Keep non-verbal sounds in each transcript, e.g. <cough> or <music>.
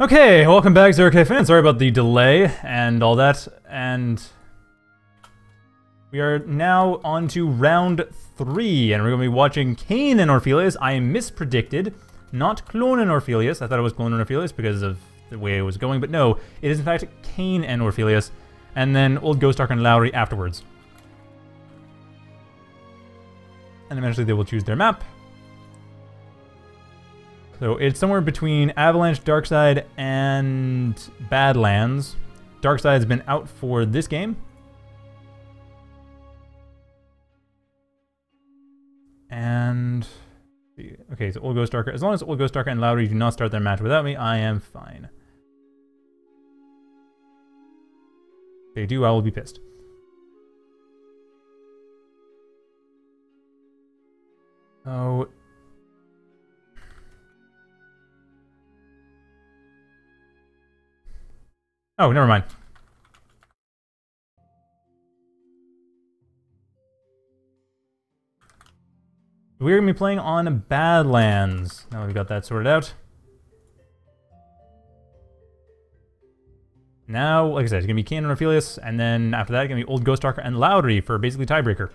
Okay, welcome back, Zero fans. Sorry about the delay and all that. And we are now on to round three, and we're going to be watching Kaen and Orpheus. I mispredicted, not Clone and Orpheus. I thought it was Clone and Orpheus because of the way it was going, but no, it is in fact Kaen and Orpheus, and then Old Ghost Dark and Lowry afterwards. And eventually they will choose their map. So it's somewhere between Avalanche, Darkside, and Badlands. Darkside's been out for this game. And okay, so Old Ghost Darker. As long as Old Ghost Darker and Lowry do not start their match without me, I am fine. If they do, I will be pissed. Oh, Oh, never mind. We're going to be playing on Badlands. Now we've got that sorted out. Now, like I said, it's going to be Canon, Orpheus, and then after that, it's going to be Old Ghost Darker and Lowry for basically tiebreaker.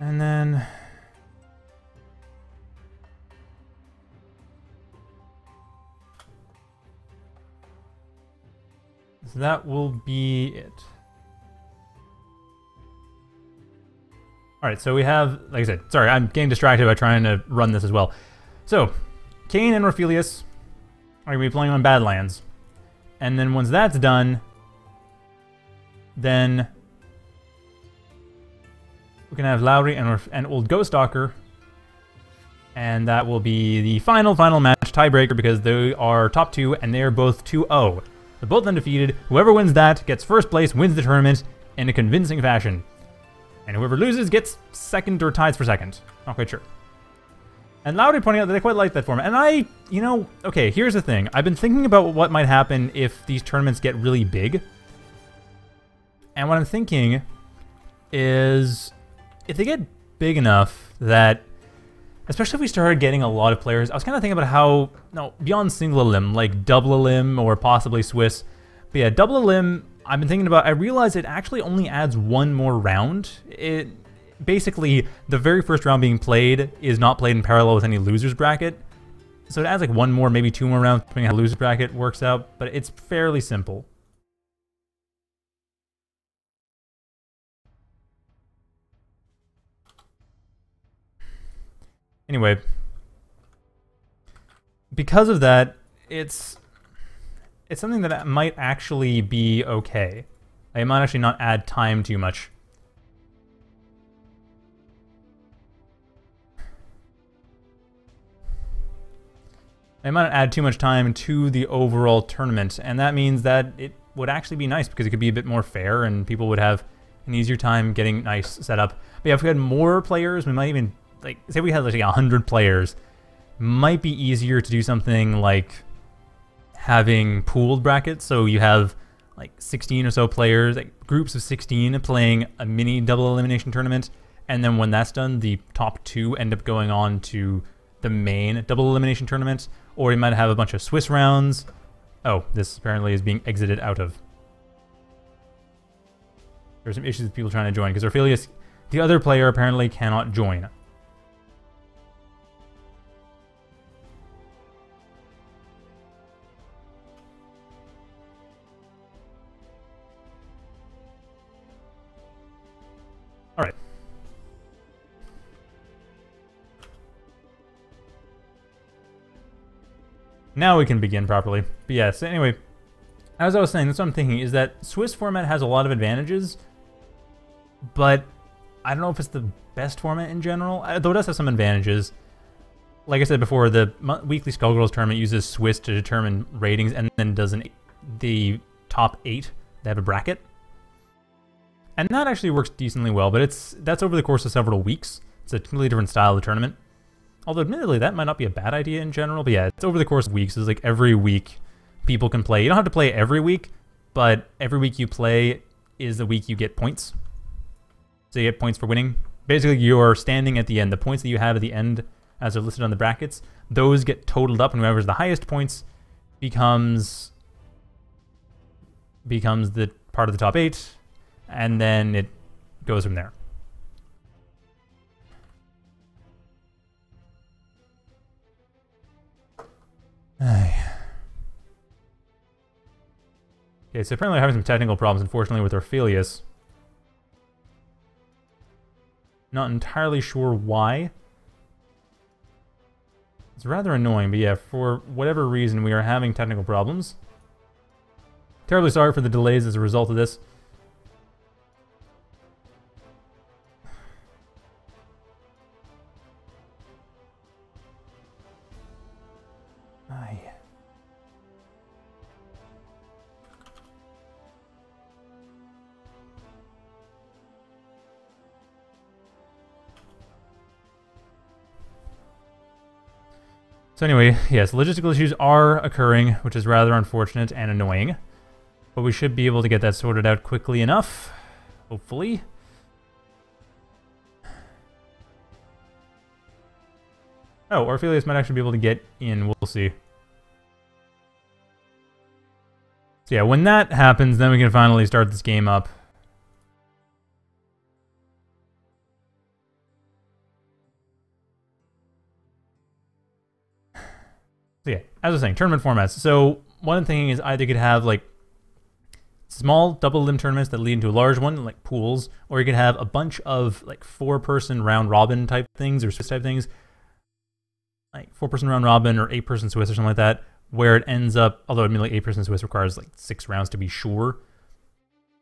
And then... So that will be it. Alright, so we have, like I said, sorry, I'm getting distracted by trying to run this as well. So, Kaen and Orpheus are going to be playing on Badlands. And then once that's done, then we can have Lowry and, and Old Ghost Stalker. And that will be the final, final match tiebreaker because they are top two and they are both 2-0. They're both undefeated. Whoever wins that gets first place, wins the tournament in a convincing fashion. And whoever loses gets second or ties for second. Not quite sure. And Lowry pointing out that they quite like that format. And I, you know, okay, here's the thing. I've been thinking about what might happen if these tournaments get really big. And what I'm thinking is if they get big enough that, especially if we started getting a lot of players, I was kind of thinking about how, no, beyond single limb, like double limb or possibly Swiss. But yeah, double limb, I've been thinking about, I realized it actually only adds one more round. It basically, the very first round being played is not played in parallel with any loser's bracket. So it adds like one more, maybe two more rounds, depending on how loser's bracket works out, but it's fairly simple. Anyway, because of that, it's it's something that might actually be okay. I might actually not add time too much. I might not add too much time to the overall tournament, and that means that it would actually be nice because it could be a bit more fair and people would have an easier time getting nice setup. But yeah, if we had more players, we might even like say we had like a hundred players, might be easier to do something like having pooled brackets. So you have like 16 or so players, like groups of 16 playing a mini double elimination tournament, and then when that's done, the top two end up going on to the main double elimination tournament, or you might have a bunch of Swiss rounds. Oh, this apparently is being exited out of. There's some issues with people trying to join because Orpheus, the other player, apparently cannot join. Now we can begin properly. But yes, anyway, as I was saying, that's what I'm thinking, is that Swiss format has a lot of advantages, but I don't know if it's the best format in general, though it does have some advantages. Like I said before, the weekly Skullgirls tournament uses Swiss to determine ratings and then does an, the top eight, they have a bracket. And that actually works decently well, but it's that's over the course of several weeks. It's a completely different style of tournament. Although admittedly that might not be a bad idea in general, but yeah, it's over the course of weeks. It's like every week people can play. You don't have to play every week, but every week you play is the week you get points. So you get points for winning. Basically, you're standing at the end. The points that you have at the end, as they're listed on the brackets, those get totaled up, and whoever's the highest points becomes becomes the part of the top eight, and then it goes from there. Okay, so apparently we're having some technical problems, unfortunately, with Orfelius. Not entirely sure why. It's rather annoying, but yeah, for whatever reason, we are having technical problems. Terribly sorry for the delays as a result of this. So anyway, yes, logistical issues are occurring, which is rather unfortunate and annoying. But we should be able to get that sorted out quickly enough, hopefully. Oh, Orfelius might actually be able to get in, we'll see. So yeah, when that happens, then we can finally start this game up. So yeah, as I was saying, tournament formats. So one thing is either you could have like small double limb tournaments that lead into a large one, like pools, or you could have a bunch of like four person round robin type things or Swiss type things, like four person round robin or eight person Swiss or something like that, where it ends up, although like eight person Swiss requires like six rounds to be sure,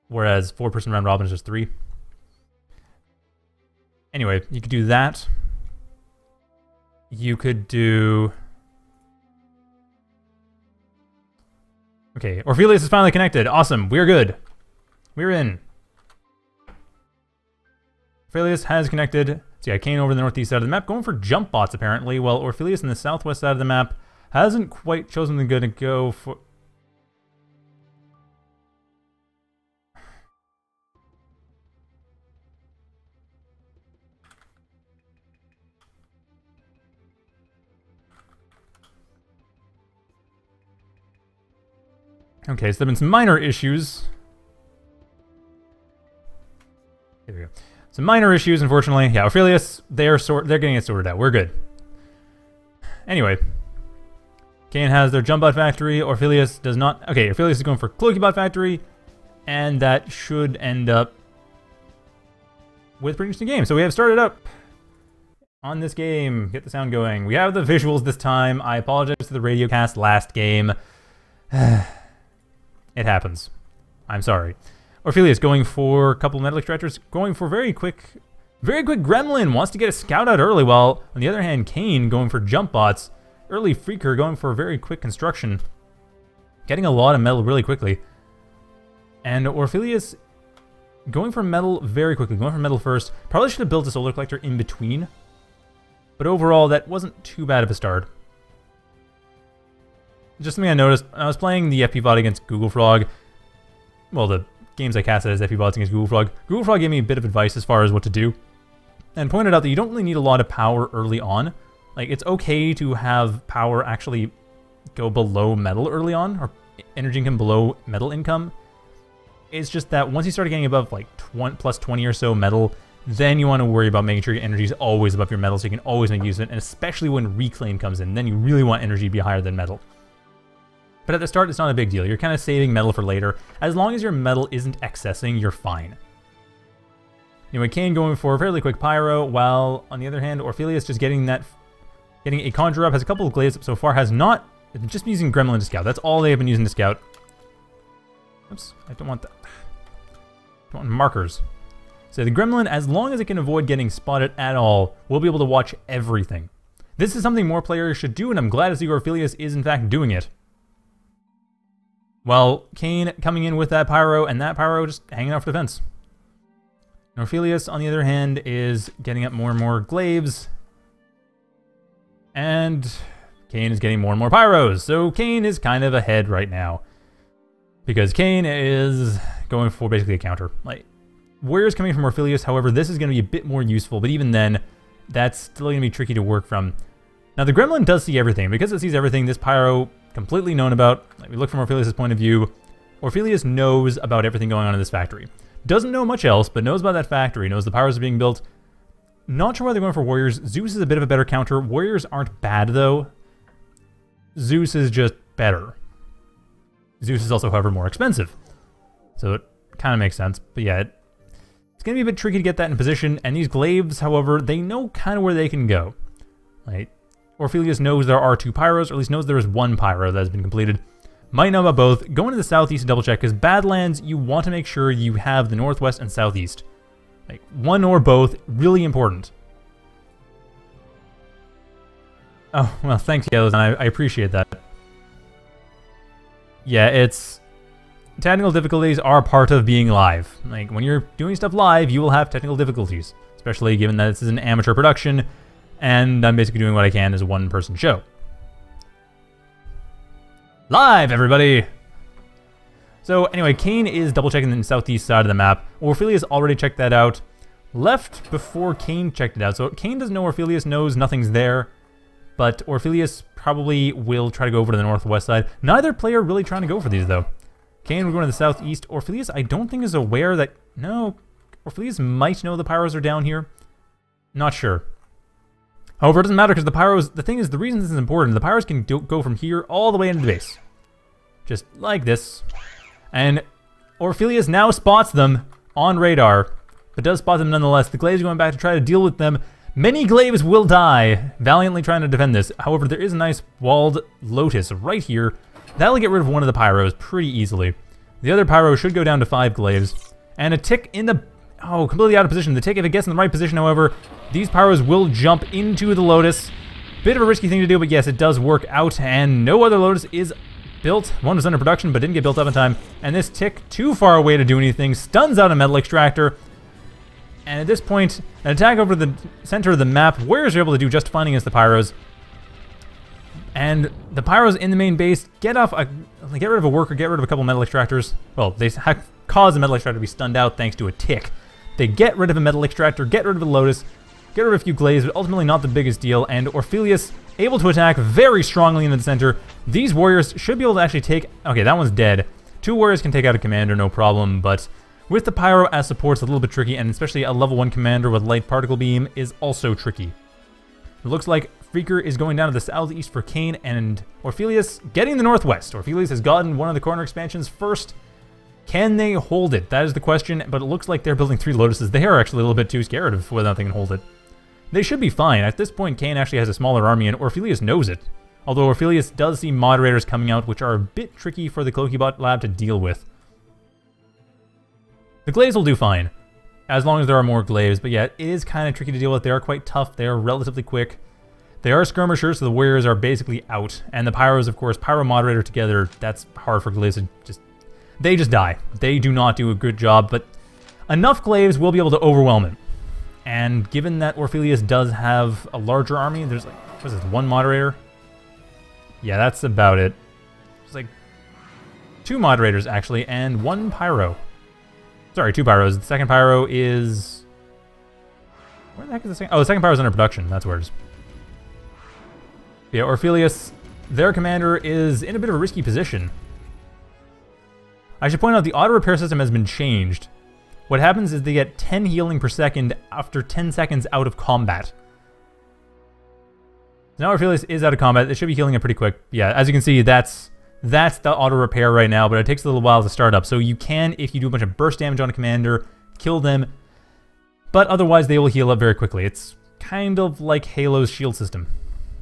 whereas four person round robin is just three. Anyway, you could do that. You could do Okay, Orfelius is finally connected. Awesome, we're good. We're in. Orfelius has connected. See, I came over the northeast side of the map, going for jump bots apparently, while Orfelius in the southwest side of the map hasn't quite chosen the good to go for... Okay, so there have been some minor issues. Here we go. Some minor issues, unfortunately. Yeah, Orfelius, they're sort they're getting it sorted out. We're good. Anyway. Kaen has their Jumpbot Factory. Orfelius does not. Okay, Orfelius is going for Cloakybot Factory. And that should end up with pretty interesting game. So we have started up on this game. Get the sound going. We have the visuals this time. I apologize to the radio cast last game. <sighs> It happens. I'm sorry. Orfelius going for a couple metal extractors, going for very quick, very quick Gremlin, wants to get a scout out early, while on the other hand, Kaen going for jump bots, early Freaker going for a very quick construction, getting a lot of metal really quickly. And Orfelius going for metal very quickly, going for metal first. Probably should have built a solar collector in between, but overall that wasn't too bad of a start. Just something I noticed, I was playing the FP bot against Google Frog, well, the games I casted as FP bots against Google Frog, Google Frog gave me a bit of advice as far as what to do, and pointed out that you don't really need a lot of power early on. Like, it's okay to have power actually go below metal early on, or energy income below metal income. It's just that once you start getting above like 20, plus 20 or so metal, then you want to worry about making sure your energy is always above your metal so you can always make use of it, and especially when reclaim comes in, then you really want energy to be higher than metal. But at the start, it's not a big deal. You're kind of saving metal for later. As long as your metal isn't excessing, you're fine. Anyway, Kaen going for a fairly quick Pyro, while on the other hand, Orfelius just getting that, getting a Conjure up, has a couple of Glaives up so far, has not, just been using Gremlin to scout. That's all they have been using to scout. Oops, I don't want that. I don't want markers. So the Gremlin, as long as it can avoid getting spotted at all, will be able to watch everything. This is something more players should do, and I'm glad to see Orfelius is in fact doing it. Well, Kaen coming in with that Pyro, and that Pyro just hanging out for the fence. Orpheus, on the other hand, is getting up more and more glaives. And Kaen is getting more and more pyros. So Kaen is kind of ahead right now. Because Kaen is going for basically a counter. Like, Warriors coming from Orpheus, however, this is going to be a bit more useful. But even then, that's still going to be tricky to work from. Now, the Gremlin does see everything. Because it sees everything, this Pyro, completely known about. Like, we look from Orpheus' point of view. Orpheus knows about everything going on in this factory. Doesn't know much else, but knows about that factory, knows the powers are being built. Not sure why they're going for Warriors. Zeus is a bit of a better counter. Warriors aren't bad, though. Zeus is just better. Zeus is also, however, more expensive. So it kind of makes sense. But yeah, it, it's going to be a bit tricky to get that in position. And these glaives, however, they know kind of where they can go. Right? Orpheus knows there are two pyros, or at least knows there is one pyro that has been completed. Might know about both. Go into the southeast and double check, because Badlands, you want to make sure you have the northwest and southeast. Like, one or both, really important. Oh, well, thanks, Yellows, and I, I appreciate that. Yeah, it's... Technical difficulties are part of being live. Like, when you're doing stuff live, you will have technical difficulties. Especially given that this is an amateur production, and I'm basically doing what I can as a one-person show. Live, everybody! So anyway, Kaen is double-checking the southeast side of the map. Orpheus already checked that out. Left before Kaen checked it out. So Kaen doesn't know Orpheus knows nothing's there. But Orpheus probably will try to go over to the northwest side. Neither player really trying to go for these, though. We're going to the southeast. Orpheus, I don't think is aware that... No, Orpheus might know the Pyros are down here. Not sure. However, it doesn't matter because the Pyros... The thing is, the reason this is important, the Pyros can do, go from here all the way into the base. Just like this. And Orpheus now spots them on radar, but does spot them nonetheless. The Glaives going back to try to deal with them Many glaives will die, valiantly trying to defend this. However, there is a nice walled lotus right here. That'll get rid of one of the pyros pretty easily. The other pyro should go down to five glaives. And a tick in the... Oh, completely out of position. The tick, if it gets in the right position, however, these pyros will jump into the lotus. Bit of a risky thing to do, but yes, it does work out. And no other lotus is built. One was under production, but didn't get built up in time. And this tick, too far away to do anything, stuns out a metal extractor. And at this point, an attack over the center of the map, Warriors are able to do just fine against the Pyros. And the Pyros in the main base get off, a, get rid of a worker, get rid of a couple metal extractors. Well, they cause a metal extractor to be stunned out thanks to a tick. They get rid of a metal extractor, get rid of a Lotus, get rid of a few glaives, but ultimately not the biggest deal. And Orpheus able to attack very strongly in the center. These warriors should be able to actually take... Okay, that one's dead. Two warriors can take out a commander, no problem, but with the Pyro as support, it's a little bit tricky, and especially a level 1 commander with light particle beam is also tricky. It looks like Freaker is going down to the southeast for Kaen, and Orpheus getting the northwest. Orpheus has gotten one of the corner expansions first. Can they hold it? That is the question, but it looks like they're building three Lotuses. They are actually a little bit too scared of whether or not they can hold it. They should be fine. At this point, Kaen actually has a smaller army, and Orpheus knows it. Although Orpheus does see moderators coming out, which are a bit tricky for the Cloakybot lab to deal with. The glaives will do fine, as long as there are more glaives, but yeah, it is kind of tricky to deal with. They are quite tough, they are relatively quick. They are skirmishers, so the warriors are basically out. And the pyros, of course, pyro moderator together, that's hard for glaives to just... They just die. They do not do a good job, but enough glaives will be able to overwhelm it. And given that Orpheus does have a larger army, there's like, what is this, one moderator? Yeah, that's about it. It's like two moderators, actually, and one pyro. Sorry, two pyros. The second pyro is... Where the heck is the second? Oh, the second pyro is under production. That's where it is. Yeah, Orpheus, their commander, is in a bit of a risky position. I should point out the auto repair system has been changed. What happens is they get 10 healing per second after 10 seconds out of combat. Now Orpheus is out of combat. It should be healing it pretty quick. Yeah, as you can see, that's that's the auto repair right now, but it takes a little while to start up. So you can, if you do a bunch of burst damage on a commander, kill them, but otherwise they will heal up very quickly. It's kind of like Halo's shield system.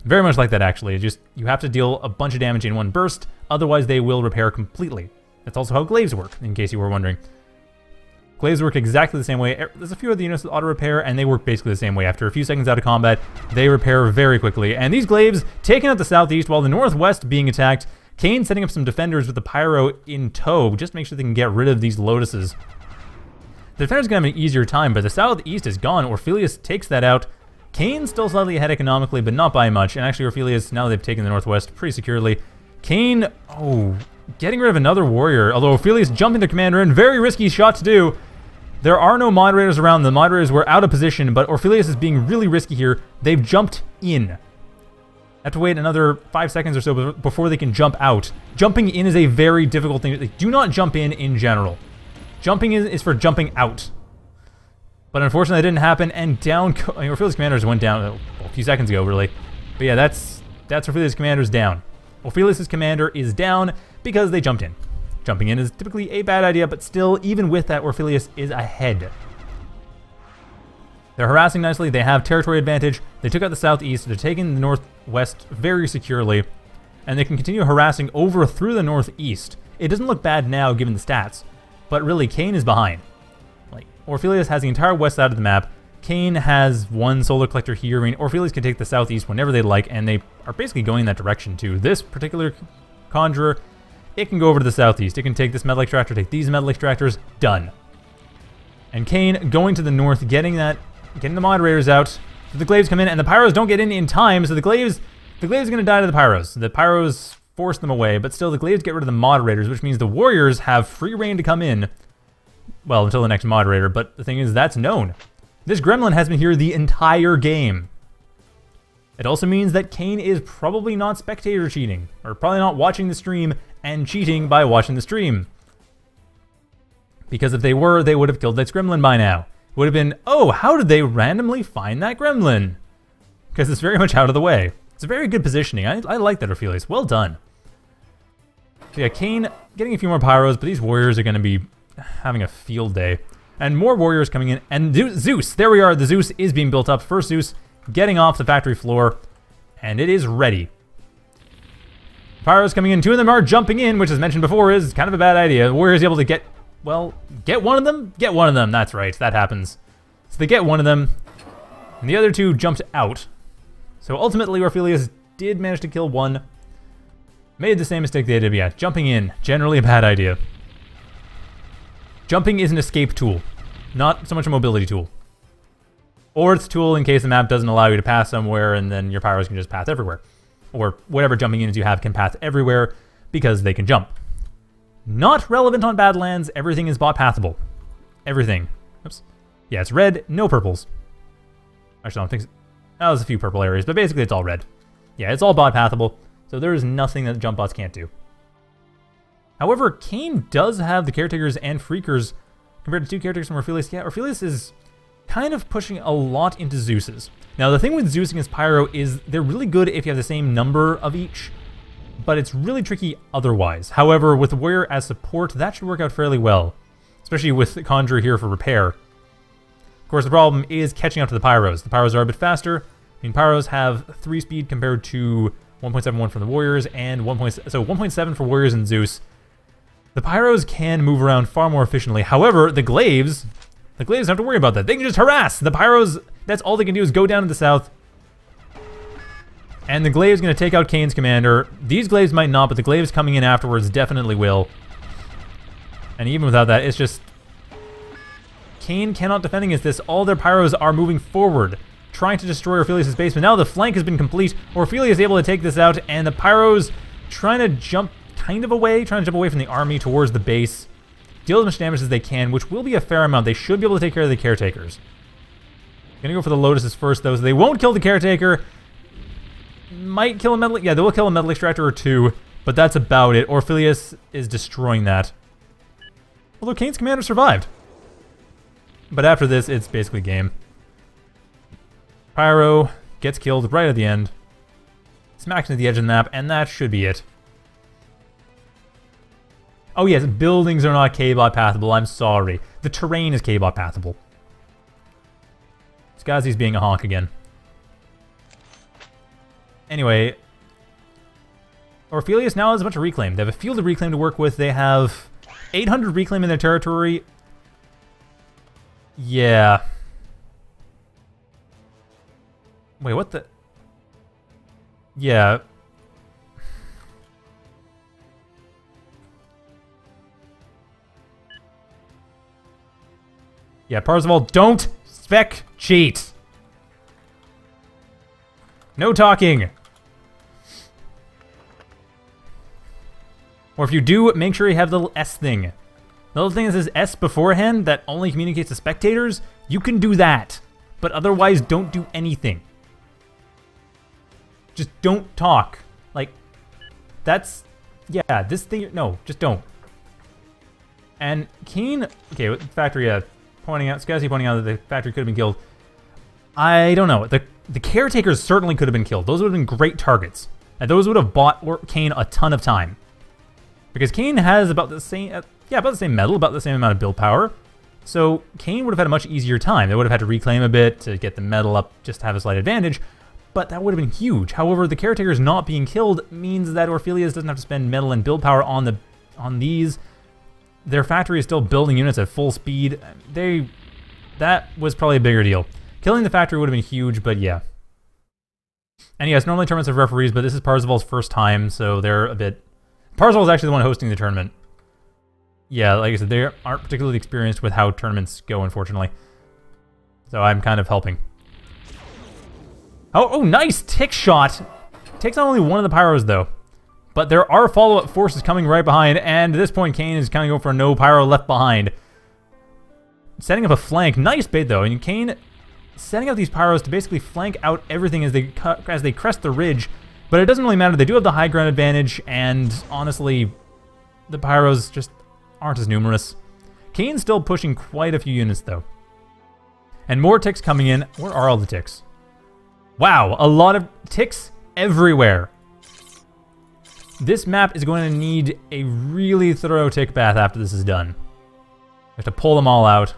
Very much like that, actually. Just you have to deal a bunch of damage in one burst, otherwise they will repair completely. That's also how glaives work, in case you were wondering. Glaives work exactly the same way. Er, there's a few other units with auto repair, and they work basically the same way. After a few seconds out of combat, they repair very quickly. And these glaives, taking out the southeast while the northwest being attacked, Kaen setting up some defenders with the Pyro in tow, just make sure they can get rid of these Lotuses. the defender's going to have an easier time, but the southeast is gone. Orpheus takes that out. Kaen's still slightly ahead economically, but not by much. And actually, Orpheus, now they've taken the northwest pretty securely. Kaen, oh, getting rid of another warrior. Although Orpheus jumping the commander in, very risky shot to do. There are no moderators around. The moderators were out of position, but Orpheus is being really risky here. They've jumped in. Have to wait another five seconds or so before they can jump out. Jumping in is a very difficult thing. They do not jump in in general. Jumping in is for jumping out. But unfortunately, that didn't happen, and down... Orpheus Commanders went down oh, a few seconds ago, really. But yeah, that's that's Orpheus Commanders down. Orpheus' commander is down because they jumped in. Jumping in is typically a bad idea, but still, even with that, Orpheus is ahead. They're harassing nicely. They have territory advantage. They took out the southeast. They're taking the northwest very securely. And they can continue harassing over through the northeast. It doesn't look bad now, given the stats. But really, Kaen is behind. Like, Orpheus has the entire west side of the map. Kaen has one solar collector here. I mean, Orpheus can take the southeast whenever they like, and they are basically going in that direction too. This particular conjurer it can go over to the southeast. It can take this metal extractor, take these metal extractors, done. And Kaen going to the north, getting that, getting the moderators out. So the Glaives come in, and the Pyros don't get in in time, so the Glaives, the Glaives are going to die to the Pyros. The Pyros force them away, but still the Glaives get rid of the moderators, which means the Warriors have free reign to come in. Well, until the next moderator, but the thing is, that's known. This Gremlin has been here the entire game. It also means that Kaen is probably not spectator cheating, or probably not watching the stream and cheating by watching the stream. Because if they were, they would have killed that gremlin by now. It would have been, oh, how did they randomly find that gremlin? Because it's very <laughs> much out of the way. It's a very good positioning. I, I like that, Orpheus. Well done. So yeah, Kaen getting a few more pyros, but these warriors are going to be having a field day. And more warriors coming in. And Zeus, there we are. The Zeus is being built up. First Zeus getting off the factory floor. And it is ready. Pyros coming in. Two of them are jumping in, which as mentioned before is kind of a bad idea. The Warriors able to get, well, get one of them? Get one of them. That's right. That happens. So they get one of them. And the other two jumped out. So ultimately, Orpheus did manage to kill one. Made the same mistake they did, yeah. Jumping in. Generally a bad idea. Jumping is an escape tool. Not so much a mobility tool. Or it's tool in case the map doesn't allow you to pass somewhere and then your pyros can just pass everywhere or whatever jumping units you have can path everywhere because they can jump. Not relevant on Badlands, everything is bot pathable. Everything. Oops. Yeah, it's red, no purples. Actually, I don't think so. Oh, there's a few purple areas, but basically it's all red. Yeah, it's all bot pathable, so there is nothing that jump bots can't do. However, Kaen does have the Caretakers and Freakers compared to two characters from Orpheus. Yeah, Orpheus is kind of pushing a lot into Zeus's. Now, the thing with Zeus against Pyro is they're really good if you have the same number of each, but it's really tricky otherwise. However, with Warrior as support, that should work out fairly well, especially with Conjurer here for repair. Of course, the problem is catching up to the Pyros. The Pyros are a bit faster. I mean, Pyros have 3 speed compared to 1.71 from the Warriors, and 1. so 1.7 for Warriors and Zeus. The Pyros can move around far more efficiently. However, the Glaives, the Glaives don't have to worry about that. They can just harass. The Pyros that's all they can do is go down to the south. And the Glaive is going to take out Kaen's commander. These Glaives might not, but the Glaives coming in afterwards definitely will. And even without that, it's just... Kaen cannot defend against this. All their Pyros are moving forward, trying to destroy Orpheus' base. But now the flank has been complete. Orpheus is able to take this out, and the Pyros trying to jump kind of away, trying to jump away from the army towards the base. Deal as much damage as they can, which will be a fair amount. They should be able to take care of the caretakers. Gonna go for the Lotuses first, though, so they won't kill the Caretaker. Might kill a Metal... Yeah, they will kill a Metal Extractor or two, but that's about it. Orpheus is destroying that. Although Kaen's commander survived. But after this, it's basically game. Pyro gets killed right at the end. Smacks into the edge of the map, and that should be it. Oh yes, buildings are not K-bot pathable, I'm sorry. The terrain is K-bot pathable. Skazi's being a honk again. Anyway, Orpheus now has a bunch of reclaim. They have a field of reclaim to work with. They have 800 reclaim in their territory. Yeah. Wait, what the... Yeah. Yeah, Parzival, don't spec cheat. No talking. Or if you do, make sure you have the little S thing. The little thing that says S beforehand that only communicates to spectators, you can do that. But otherwise, don't do anything. Just don't talk. Like, that's, yeah, this thing, no, just don't. And Keen, okay, factory uh, pointing out, Scuzzy pointing out that the factory could have been killed. I don't know. The the caretakers certainly could have been killed. Those would have been great targets. And those would have bought or Kaen a ton of time. Because Kaen has about the same, uh, yeah, about the same metal, about the same amount of build power. So Kaen would have had a much easier time. They would have had to reclaim a bit to get the metal up just to have a slight advantage, but that would have been huge. However, the caretakers not being killed means that Orpheus doesn't have to spend metal and build power on the on these. Their factory is still building units at full speed. They that was probably a bigger deal. Killing the factory would have been huge, but yeah. And yes, normally tournaments have referees, but this is Parzival's first time, so they're a bit... Parzival is actually the one hosting the tournament. Yeah, like I said, they aren't particularly experienced with how tournaments go, unfortunately. So I'm kind of helping. Oh, oh, nice tick shot! Takes on only one of the pyros, though. But there are follow-up forces coming right behind, and at this point, Kaen is kind of going for no pyro left behind. Setting up a flank. Nice bait, though, and Kaen setting up these pyros to basically flank out everything as they as they crest the ridge. But it doesn't really matter. They do have the high ground advantage, and honestly, the pyros just aren't as numerous. Kaen's still pushing quite a few units, though. And more ticks coming in. Where are all the ticks? Wow, a lot of ticks everywhere. This map is going to need a really thorough tick bath after this is done. We have to pull them all out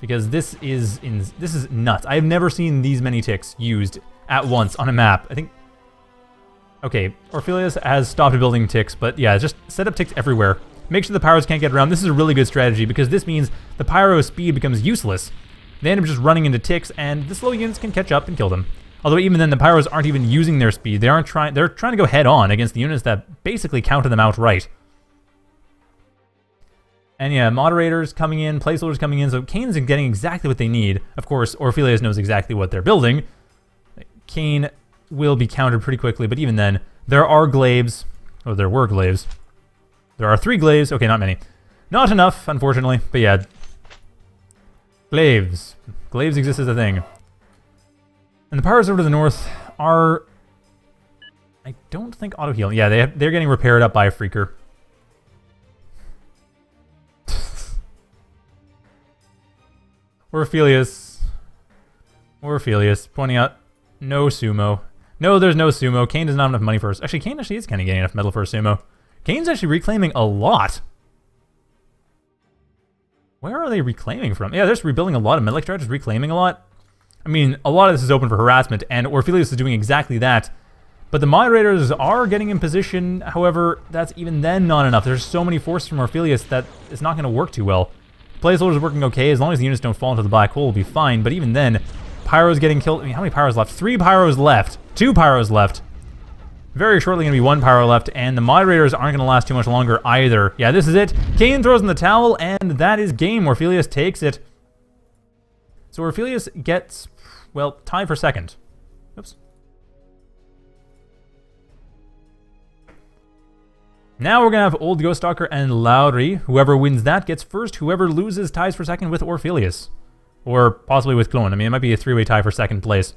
because this is in this is nuts. I have never seen these many ticks used at once on a map. I think. Okay, Orpheus has stopped building ticks, but yeah, just set up ticks everywhere. Make sure the pyros can't get around. This is a really good strategy because this means the pyro speed becomes useless. They end up just running into ticks, and the slow units can catch up and kill them. Although even then, the pyros aren't even using their speed. They aren't trying. They're trying to go head on against the units that basically counter them outright. And yeah, moderators coming in, placeholders coming in, so Kaen's getting exactly what they need. Of course, Orpheus knows exactly what they're building. Kaen will be countered pretty quickly, but even then, there are glaives. Oh, there were glaives. There are three glaives. Okay, not many. Not enough, unfortunately, but yeah. Glaives. Glaives exist as a thing. And the powers over to the north are... I don't think auto-heal. Yeah, they have, they're getting repaired up by a Freaker. <laughs> Orpheus. Orpheus pointing out no sumo. No, there's no sumo. Kaen does not have enough money for us. Actually, Kaen actually is kind of getting enough metal for a sumo. Kaen's actually reclaiming a lot. Where are they reclaiming from? Yeah, they're just rebuilding a lot. of Metal Extract is reclaiming a lot. I mean, a lot of this is open for harassment, and Orpheus is doing exactly that. But the moderators are getting in position. However, that's even then not enough. There's so many forces from Orpheus that it's not going to work too well. Placeholder is working okay. As long as the units don't fall into the black hole, we'll be fine. But even then, Pyro's getting killed. I mean, how many Pyros left? Three Pyros left. Two Pyros left. Very shortly going to be one Pyro left, and the moderators aren't going to last too much longer either. Yeah, this is it. Kaen throws in the towel, and that is game. Orpheus takes it. So Orpheus gets, well, tied for second. Oops. Now we're going to have Old Ghost Stalker and Lowry. Whoever wins that gets first. Whoever loses ties for second with Orpheus. Or possibly with Clone. I mean, it might be a three-way tie for second place.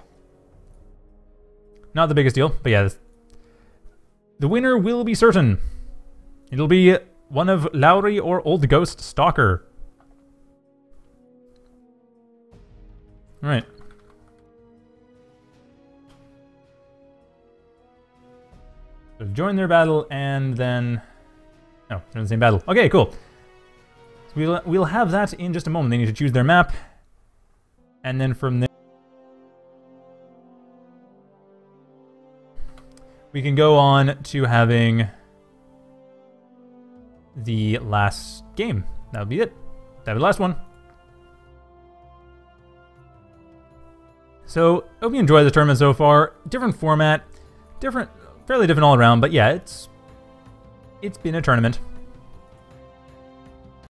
Not the biggest deal, but yeah. The winner will be certain. It'll be one of Lowry or Old Ghost Stalker. Alright. So join their battle and then... No, they're in the same battle. Okay, cool. So we'll, we'll have that in just a moment. They need to choose their map. And then from there... We can go on to having the last game. That'll be it. That'll be the last one. So, hope you enjoyed the tournament so far. Different format, different fairly different all around, but yeah, it's it's been a tournament.